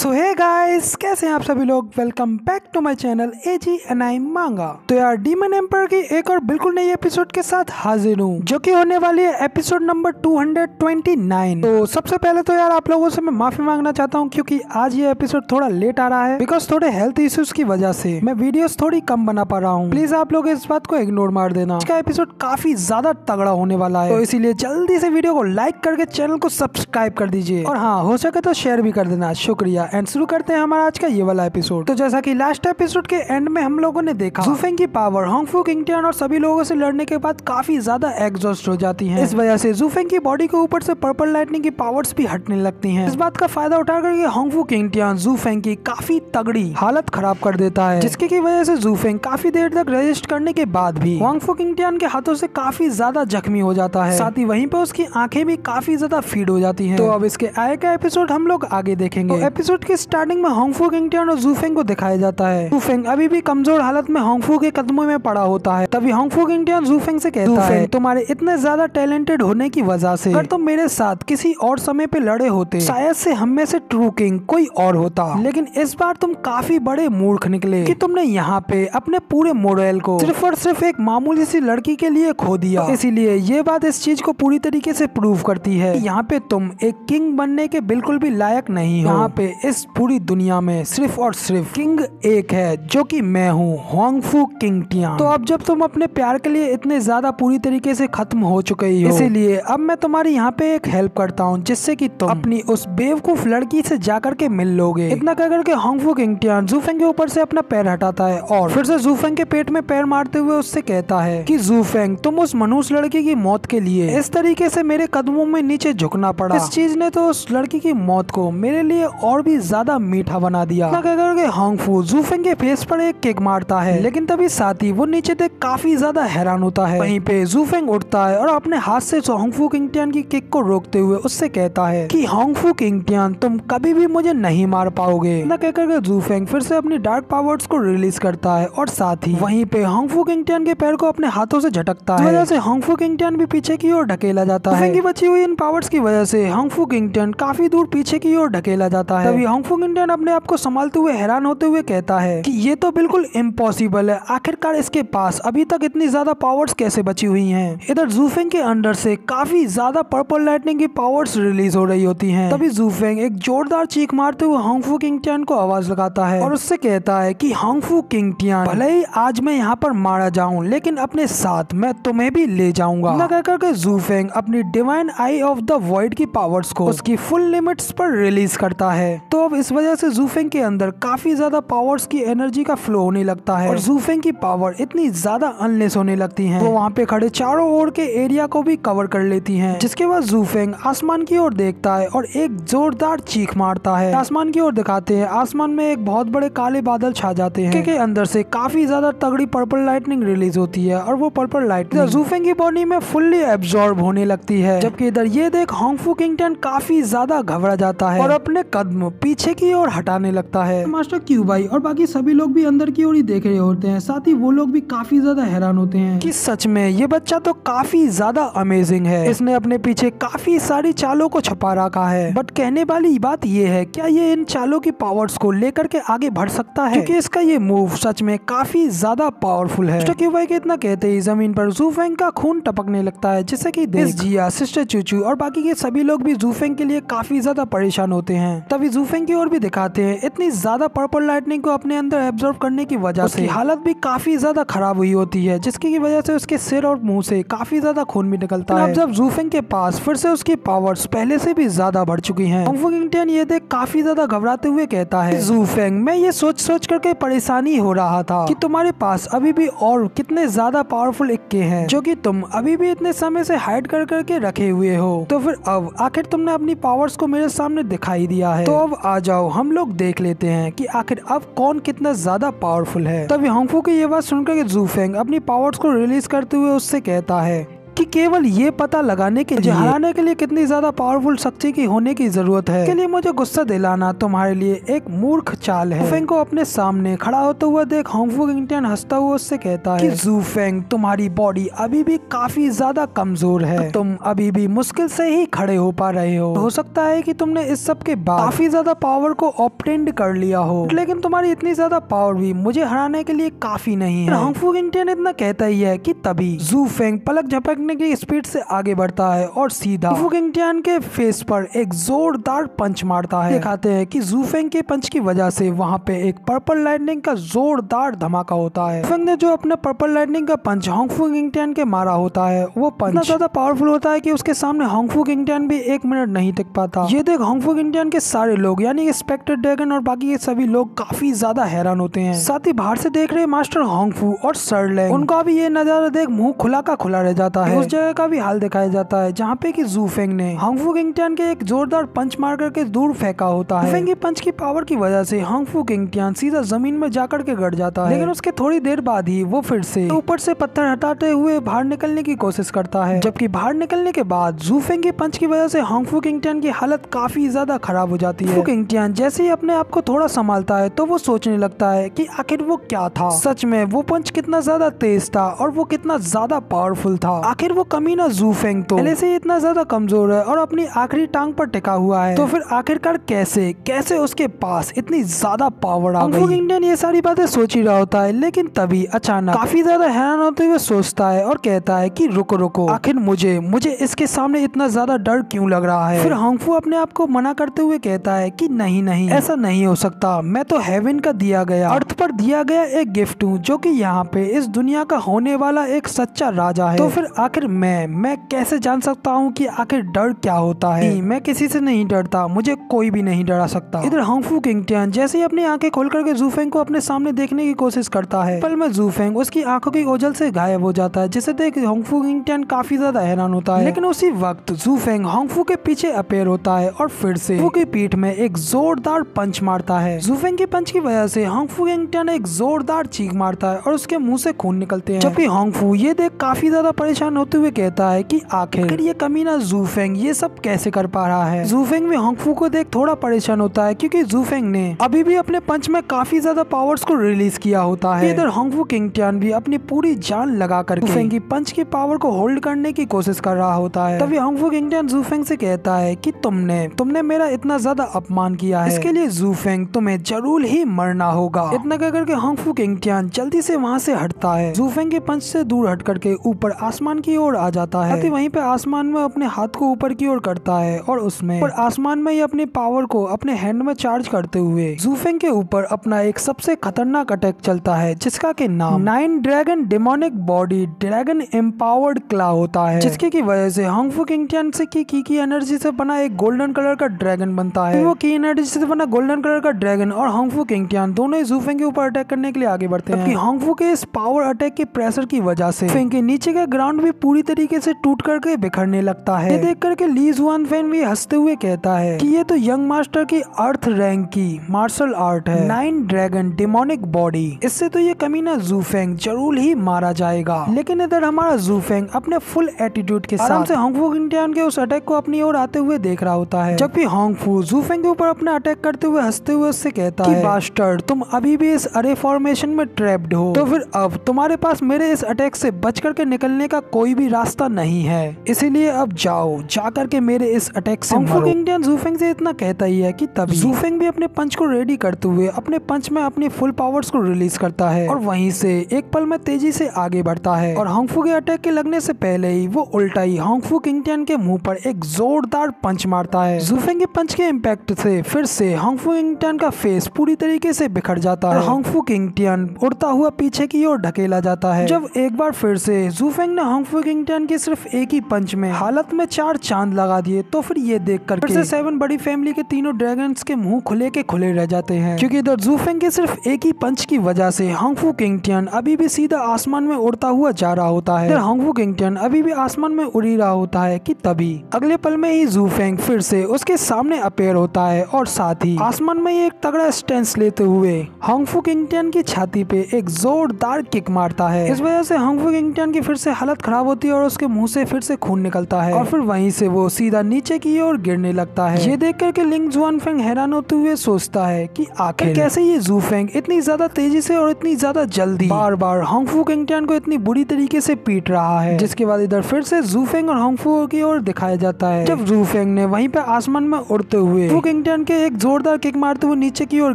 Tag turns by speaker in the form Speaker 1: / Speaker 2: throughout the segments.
Speaker 1: सो hey guys कैसे हैं आप सभी लोग? Welcome back to my channel A G N I मांगा तो यार डीमन एम्पर की एक और बिल्कुल नई एपिसोड के साथ हाजिर हूँ, जो कि होने वाली है एपिसोड नंबर 229 तो सबसे पहले तो यार, आप लोगों से मैं माफ़ी मांगना चाहता हूँ, क्योंकि आज ये एपिसोड थोड़ा लेट आ रहा है बिकॉज़ थोड़े हेल्थ इश्यूज़ की वजह से मैं वीडियोस थोड़ी कम बना पा रहा हूँ. प्लीज़ आप लोग इस बात को इग्नोर मार देना. इसका एपिसोड काफ़ी ज़्यादा तगड़ा होने वाला है तो इसीलिए जल्दी से वीडियो को लाइक करके चैनल को सब्सक्राइब कर दीजिए. और हाँ हो सके तो शेयर भी कर देना. शुक्रिया. एंड शुरू करते हैं हमारा आज का ये वाला एपिसोड तो जैसा कि लास्ट एपिसोड के एंड में हम लोगों ने देखा जूफेंग की पावर होंगफू किंगटियन और सभी लोगों से लड़ने के बाद काफ़ी ज़्यादा एग्जॉस्ट हो जाती है। इस वजह से जूफेंग की बॉडी के ऊपर से पर्पल लाइटनिंग की पावर्स भी हटने लगती है। इस बात का फ़ायदा उठाकर ये होंगफू किंगटियन जूफेंग की काफ़ी तगड़ी हालत खराब कर देता है, जिसकी की वजह से जूफेंग काफ़ी देर तक रेजिस्ट करने के बाद भी होंगफू किंगटियन के हाथों से काफ़ी ज़्यादा जख्मी हो जाता है। साथ ही वहीं पे उसकी आँखें भी काफ़ी ज़्यादा फ़ीड हो जाती है। तो अब इसके आए का एपिसोड हम लोग आगे देखेंगे। तो एपिसोड के स्टार्टिंग में होंगफू किंगटियन और जूफेंग को दिखाया जाता है। जूफेंग अभी भी कमज़ोर हालत में होंगफू के कदमों में पड़ा होता है। तभी होंगफू किंगटियन जूफेंग से कहता है तुम्हारे इतने ज़्यादा टैलेंटेड होने की वजह से अगर तुम मेरे साथ किसी और समय पे लड़े होते शायद से हम में से ट्रू किंग कोई और होता। लेकिन इस बार तुम काफ़ी बड़े मूर्ख निकले कि तुमने यहाँ पे अपने पूरे मोरल को सिर्फ़ और सिर्फ़ एक मामूली सी लड़की के लिए खो दिया। इसीलिए ये बात इस चीज़ को पूरी तरीके से प्रूव करती है यहाँ पे तुम एक किंग बनने के बिल्कुल भी लायक नहीं हो। यहाँ पे इस पूरी दुनिया में सिर्फ़ और सिर्फ़ किंग एक है, जो कि मैं हूँ, होंगफू किंग टियान तो अब जब तुम अपने प्यार के लिए इतने ज़्यादा पूरी तरीके से खत्म हो चुके ही हो, इसीलिए अब मैं तुम्हारी यहाँ पे एक हेल्प करता हूँ, जिससे कि तुम अपनी उस बेवकूफ़ लड़की से जाकर के मिल लोगे। इतना कह करके होंगफू किंग टियान जूफेंग के ऊपर से अपना पैर हटाता है और फिर से जूफेंग के पेट में पैर मारते हुए उससे कहता है कि, जूफेंग, तुम उस मनुष्य लड़की की मौत के लिए इस तरीके से मेरे कदमों में नीचे झुकना पड़ा। इस चीज़ ने तो उस लड़की की मौत को मेरे लिए और भी ज़्यादा मीठा बना दिया। इतना कह करके होंगफू जूफेंग के फेस पर एक किक मारता है। लेकिन तभी साथ ही वो नीचे देख काफ़ी ज़्यादा हैरान होता है। वहीं पे जूफेंग उठता है और अपने हाथ से होंगफू किंगटियन की किक को रोकते हुए उससे कहता है कि होंगफू किंगटियन तुम कभी भी मुझे नहीं मार पाओगे। इतना कह करके जूफेंग फिर से अपनी डार्क पावर्स को रिलीज़ करता है और साथ ही वहीं पे होंगफू किंगटियन के पैर को अपने हाथों से झटकता है। वजह से होंगफू किंगटियन भी पीछे की ओर ढकेला जाता है। की बची हुई इन पावर्स की वजह से होंगफू किंगटियन काफ़ी दूर पीछे की ओर ढकेला जाता है। तभी होंगफू किंगटियन अपने आप को संभालते हुए हैरान होते हुए कहता है कि ये तो बिल्कुल इम्पॉसिबल है। आखिरकार इसके पास अभी तक इतनी ज़्यादा पावर्स कैसे बची हुई हैं? इधर जूफेंग के अंडर से काफ़ी ज़्यादा पर्पल लाइटनिंग की पावर्स रिलीज़ हो रही होती हैं। तभी जूफेंग एक जोरदार चीख मारते हुए होंगफू किंगटियन को आवाज़ लगाता है और उससे कहता है कि होंगफू किंगटियन भले ही आज मैं यहाँ पर मारा जाऊँ, लेकिन अपने साथ मैं तुम्हें भी ले जाऊँगा। न कहकर के जूफेंग अपनी divine eye of the world की पावर्स को उसकी फुल लिमिट्स पर रिलीज़ करता है। तो अब इस वजह से जूफेंग के अंदर काफ़ी ज़्यादा पावर्स की एनर्जी का फ्लो होने लगता है। और जूफेंग की पावर इतनी ज़्यादा अनलेस होने लगती है। वो वहाँ पे खड़े चारों ओर के एरिया को भी कवर कर लेती है जिसके बाद जूफेंग आसमान की ओर देखता है और एक जोरदार चीख मारता है। आसमान की ओर दिखाते हैं। आसमान में एक बहुत बड़े काले बादल छा जाते हैं। के अंदर से काफ़ी ज़्यादा तगड़ी पर्पल लाइटनिंग रिलीज़ होती है और वो पर्पल लाइट जूफेंग की बॉडी में फुल्ली एब्जॉर्ब होने लगती है। जबकि इधर ये देख होंगफू किंगटन काफ़ी ज़्यादा घबरा जाता है। और अपने कदम पीछे की ओर हटाने लगता है। मास्टर क्यू भाई और बाकी सभी लोग भी अंदर की ओर ही देख रहे होते हैं। साथ ही वो लोग भी काफ़ी ज़्यादा हैरान होते हैं। कि सच में ये बच्चा तो काफ़ी ज़्यादा अमेजिंग है। इसने अपने पीछे काफ़ी सारी चालों को छपा रखा है। बट कहने वाली बात ये है क्या ये इन चालों की पावर्स को लेकर के आगे बढ़ सकता है? क्योंकि इसका ये मूव सच में काफ़ी ज़्यादा पावरफुल है। मिस्टर क्यू भाई के इतना कहते ही ज़मीन पर जूफेंग का खून टपकने लगता है जिससे कि देश जिया सिस्टर चूचू और बाकी के सभी लोग भी जूफेंग के लिए काफ़ी ज़्यादा परेशान होते हैं। तभी जूफेंग की ओर भी दिखाते हैं। इतनी ज़्यादा पर्पल लाइटनिंग को अपने अंदर एब्जॉर्व करने की वजह से। हालत भी काफ़ी ज़्यादा खराब हुई होती है जिसकी वजह से उसके सिर और मुँह से काफ़ी ज़्यादा खून भी निकलता है। जब जूफेंग के पास फिर से उसकी पावर्स पहले से भी ज़्यादा बढ़ चुकी हैं। किंगटन ये देख काफ़ी ज़्यादा घबराते हुए कहता है जूफेंग मैं ये सोच सोच करके परेशानी हो रहा था कि तुम्हारे पास अभी भी और कितने ज़्यादा पावरफुल इक्के हैं जो कि तुम अभी भी इतने समय से हाइड कर करके रखे हुए हो। तो फिर अब आखिर तुमने अपनी पावर्स को मेरे सामने दिखाई दिया है। तो अब आ जाओ, हम लोग देख लेते हैं कि आखिर अब कौन कितना ज़्यादा पावरफुल है। तभी होंगफू की ये बात सुनकर जूफेंग अपनी पावर्स को रिलीज़ करते हुए उससे कहता है केवल ये पता लगाने के लिए हराने के लिए कितनी ज़्यादा पावरफुल शक्ति की होने की ज़रूरत है। के लिए मुझे गुस्सा दिलाना तुम्हारे लिए एक मूर्ख चाल है। फेंग को अपने सामने खड़ा होता हुआ देख होंगफू किंगटियन हंसता हुआ उससे कहता है जू फेंग तुम्हारी बॉडी अभी भी काफ़ी ज़्यादा कमज़ोर है। तो तुम अभी भी मुश्किल से ही खड़े हो पा रहे हो। हो सकता है कि तुमने इस सब के बाद काफ़ी ज़्यादा पावर को ऑप्टेंड कर लिया हो। लेकिन तुम्हारी इतनी ज़्यादा पावर भी मुझे हराने के लिए काफ़ी नहीं है। होंगफू किंगटियन इतना कहता ही है कि तभी जू फेंग पलक झपकने की स्पीड से आगे बढ़ता है और सीधा फुकिंगटियन के फेस पर एक जोरदार पंच मारता है। दिखाते हैं कि जूफेंग के पंच की वजह से वहाँ पे एक पर्पल लाइटनिंग का जोरदार धमाका होता है। फेंग ने जो अपने पर्पल लाइटनिंग का पंच होंगफू किंगटियन के मारा होता है, वो पंच इतना ज़्यादा पावरफुल होता है कि उसके सामने होंगफू किंगटियन भी एक मिनट नहीं टिक पाता। ये देख होंगफू किंगटियन के सारे लोग, यानी स्पेक्टर ड्रैगन और बाकी के सभी लोग काफ़ी ज़्यादा हैरान होते हैं। साथ ही बाहर से देख रहे मास्टर होंगफू और सरलैंग उनका भी ये नज़ारा देख मुँह खुला का खुला रह जाता है। उस जगह का भी हाल दिखाया जाता है जहाँ पे की जूफेंग ने हांगफू किंगटियन के एक जोरदार पंच मार करके दूर फेंका होता है। फेंग पंच की पावर की वजह से हांगफू किंगटियन सीधा ज़मीन में जाकर के गड़ जाता है। लेकिन उसके थोड़ी देर बाद ही वो फिर से ऊपर से पत्थर हटाते हुए बाहर निकलने की कोशिश करता है। जबकि बाहर निकलने के बाद जूफेंग के पंच की वजह से हांगफू किंगटियन की हालत काफ़ी ज़्यादा खराब हो जाती है। किंगटियन जैसे ही अपने आप को थोड़ा संभालता है तो वो सोचने लगता है कि आखिर वो क्या था? सच में वो पंच कितना ज़्यादा तेज था और वो कितना ज़्यादा पावरफुल था। आखिर वो कमीना जूफेंग तो। पहले से इतना ज़्यादा कमज़ोर है और अपनी आखिरी टांग पर टिका हुआ है। तो फिर आखिरकार कैसे? कैसे उसके पास इतनी ज़्यादा पावर आ गई? इंडियन ये सारी बातें सोच ही रहा होता है लेकिन तभी अचानक काफ़ी ज़्यादा हैरान होते हुए सोचता है और कहता है कि रुको रुको आखिर मुझे मुझे इसके सामने इतना ज़्यादा डर क्यों लग रहा है? फिर हांगफू अपने आप को मना करते हुए कहता है कि नहीं नहीं ऐसा नहीं हो सकता। मैं तो हेवन का दिया गया अर्थ पर दिया गया एक गिफ्ट हूँ जो कि यहाँ पे इस दुनिया का होने वाला एक सच्चा राजा है। तो फिर आखिर मैं मैं कैसे जान सकता हूँ कि आखिर डर क्या होता है? नहीं, मैं किसी से नहीं डरता मुझे कोई भी नहीं डरा सकता। इधर हांगफू किंगटियन जैसे ही अपनी आँखें खोल करके जूफेंग को अपने सामने देखने की कोशिश करता है पल में जूफेंग उसकी आँखों की ओझल से गायब हो जाता है जिसे देख हांगफू किंगटियन काफ़ी ज़्यादा हैरान होता है। लेकिन उसी वक्त जूफेंग हांगफू के पीछे अपेयर होता है और फिर से की पीठ में एक जोरदार पंच मारता है। जूफेंग के पंच की वजह से हांगफू किंगटियन एक जोरदार चीख मारता है और उसके मुँह से खून निकलते हैं। जबकि हांगफू ये देख काफ़ी ज़्यादा परेशान होते हुए कहता है कि आखिर ये कमीना जूफेंग ये सब कैसे कर पा रहा है? जूफेंग में हांगफू को देख थोड़ा परेशान होता है क्योंकि जूफेंग ने अभी भी अपने पंच में काफ़ी ज़्यादा पावर्स को रिलीज़ किया होता है। इधर हांगफू किंगटियन भी अपनी पूरी जान लगा कर जूफेंग की पंच की पावर को होल्ड करने की कोशिश कर रहा होता है। तभी हांगफू किंगटियन जूफेंग से कहता है कि तुमने तुमने मेरा इतना ज़्यादा अपमान किया है। इसके लिए जूफेंग तुम्हें ज़रूर ही मरना होगा। इतना कह करके हांगफू किंगटियन जल्दी से वहाँ से हटता है। जूफेंग के पंच से दूर हट करके ऊपर आसमान की ओर आ जाता है। वहीं पे आसमान में अपने हाथ को ऊपर की ओर करता है और उसमें और आसमान में ही अपनी पावर को अपने हैंड में चार्ज करते हुए जूफेंग के ऊपर अपना एक सबसे खतरनाक अटैक चलता है जिसका के नाम nine dragon demonic body dragon empowered claw होता है। जिसके की वजह से हांगफू किंगटियन से की, की की एनर्जी से बना एक गोल्डन कलर का ड्रैगन बनता है। वो की एनर्जी से बना गोल्डन कलर का ड्रैगन और हांगफू किंगटियन दोनों ही जूफेंग के ऊपर अटैक करने के लिए आगे बढ़ते हैं। हांगफू के इस पावर अटैक के प्रेशर की वजह से के नीचे का ग्राउंड भी पूरी तरीके से टूट करके बिखरने लगता है। ये देख करके ली जुआन फ़ैन भी हँसते हुए कहता है कि ये तो यंग मास्टर की अर्थ रैंक की मार्शल आर्ट है। Nine dragon demonic body. इससे तो ये कमीना जूफेंग ज़रूर ही मारा जाएगा। लेकिन इधर हमारा जूफेंग अपने फुल एटीट्यूड के साथ से हांगफू इंडियन के उस अटैक को अपनी ओर आते हुए देख रहा होता है। जबकि हांगफू जूफेंग के ऊपर अपना अटैक करते हुए हँसते हुए उससे कहता है बास्टर्ड तुम अभी भी इस अरे फॉर्मेशन में ट्रैप्ड हो। तो फिर अब तुम्हारे पास मेरे इस अटैक से बच करके निकलने का कोई भी रास्ता नहीं है। इसीलिए अब जाओ जा करके मेरे इस अटैक से मरो। इंडियन जूफेंग से इतना कहता ही है कि तभी जूफेंग भी अपने पंच को रेडी करते हुए अपने पंच में अपनी फुल पावर्स को रिलीज़ करता है। और वहीं से एक पल में तेज़ी से आगे बढ़ता है। और हांगफू के अटैक के लगने से पहले ही वो उल्टा ही हांगफू किंगटियन के मुँह पर एक जोरदार पंच मारता है। जूफेंग के पंच के इम्पैक्ट से फिर से हांगफू किंगटियन का फेस पूरी तरीके से बिखर जाता है। हांगफू किंगटियन उड़ता हुआ पीछे की ओर ढकेला जाता है। जब एक बार फिर से जूफेंग ने हांगफू किंगटियन के सिर्फ़ एक ही पंच में हालत में चार चाँद लगा दिए तो फिर ये देख कर फिर से सेवन बड़ी फैमिली के तीनों ड्रैगन के मुँह खुले के खुले रह जाते हैं। क्योंकि इधर जूफेंग के सिर्फ़ एक ही पंच की वजह से हांगफू किंगटियन अभी भी सीधा आसमान में उड़ता हुआ जा रहा होता है। हांगफू किंगटियन अभी भी आसमान में उड़ी रहा होता है की तभी अगले पल में ही जूफेंग फिर से उसके सामने अपेयर होता है और साथ ही आसमान में एक तगड़ा स्टेंस लेते हुए हांगफू किंगटियन की छाती पे एक जोरदार किक मारता है। इस वजह से हांगफू किंगटियन की फिर से हालत खराब खराब होती है और उसके मुँह से फिर से खून निकलता है। और फिर वहीं से वो सीधा नीचे की ओर गिरने लगता है। ये देख कर के लिंग जुआन फेंग हैरान होते हुए सोचता है कि आखिर कैसे ये जू फेंग इतनी ज़्यादा तेज़ी से और इतनी ज़्यादा जल्दी? बार बार होंगफू किंगटियन को इतनी बुरी तरीके से पीट रहा है। जिसके बाद इधर फिर से जू फेंग और होंगफू की ओर दिखाया जाता है। जब जू फेंग ने वहीं पे आसमान में उड़ते हुए फू किंगटियन के एक जोरदार किक मारते हुए नीचे की ओर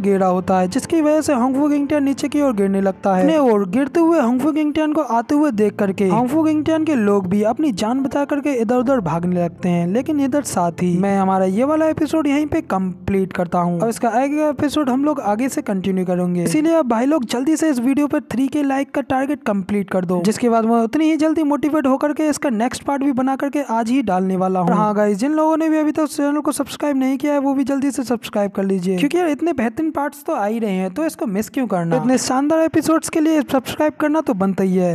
Speaker 1: गिरा होता है जिसकी वजह से होंगफू किंगटियन नीचे की ओर गिरने लगता है। और गिरते हुए होंगफू किंगटियन को आते हुए देख करके होंगफू किंगटियन के लोग भी अपनी जान बचा करके इधर उधर भागने लगते हैं। लेकिन इधर साथ ही मैं हमारा ये वाला एपिसोड यहीं पे कंप्लीट करता हूँ। और इसका आगे एपिसोड हम लोग आगे से कंटिन्यू करेंगे। इसीलिए अब भाई लोग, जल्दी से इस वीडियो पर थ्री के लाइक का टारगेट कंप्लीट कर दो। जिसके बाद मैं उतनी ही जल्दी मोटिवेट होकर के इसका नेक्स्ट पार्ट भी बना करके आज ही डालने वाला हूँ। हाँ गाइस जिन लोगों ने भी अभी तक चैनल को सब्सक्राइब नहीं किया है, वो भी जल्दी से सब्सक्राइब कर लीजिए। क्योंकि यार इतने बेहतरीन पार्ट्स तो आ ही रहे हैं तो इसको मिस क्यों करना? इतने शानदार एपिसोड्स के लिए सब्सक्राइब करना तो बनता ही है।